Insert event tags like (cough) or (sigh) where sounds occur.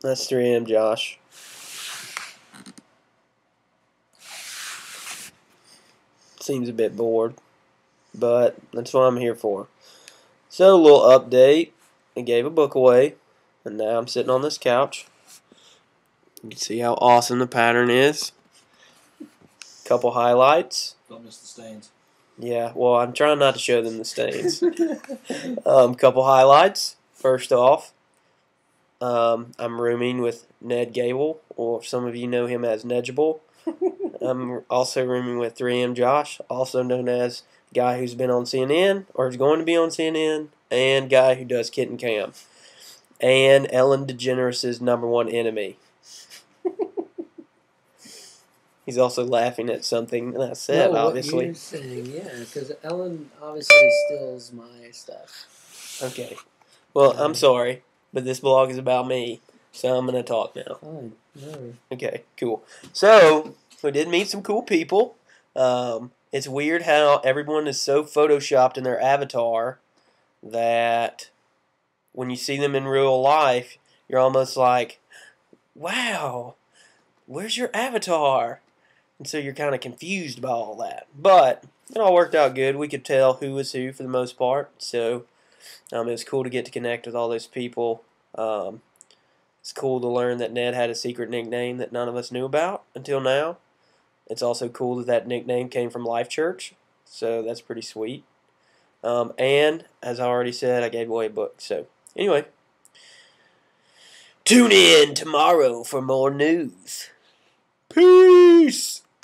That's 3M, Josh. Seems a bit bored, but that's what I'm here for. So, a little update. I gave a book away, and now I'm sitting on this couch. You can see how awesome the pattern is. Couple highlights. Don't miss the stains. Yeah, well, I'm trying not to show them the stains. (laughs) um, couple highlights. First off, um, I'm rooming with Ned Gable, or some of you know him as Nedgeable. (laughs) I'm also rooming with 3M Josh, also known as guy who's been on CNN or is going to be on CNN, and guy who does Kitten Cam, and Ellen DeGeneres' number one enemy. (laughs) He's also laughing at something that I said, no, obviously. You're saying, yeah, because Ellen obviously steals my stuff. Okay. Well, I'm sorry, but this blog is about me, so I'm going to talk now. Okay, cool. So, we did meet some cool people. Um, it's weird how everyone is so photoshopped in their avatar that when you see them in real life, you're almost like, wow, where's your avatar? And so you're kind of confused by all that. But it all worked out good. We could tell who was who for the most part. So um, it was cool to get to connect with all those people. Um, it's cool to learn that Ned had a secret nickname that none of us knew about until now. It's also cool that that nickname came from Life Church, so that's pretty sweet. Um, and as I already said, I gave away a book. So anyway, tune in tomorrow for more news. Peace.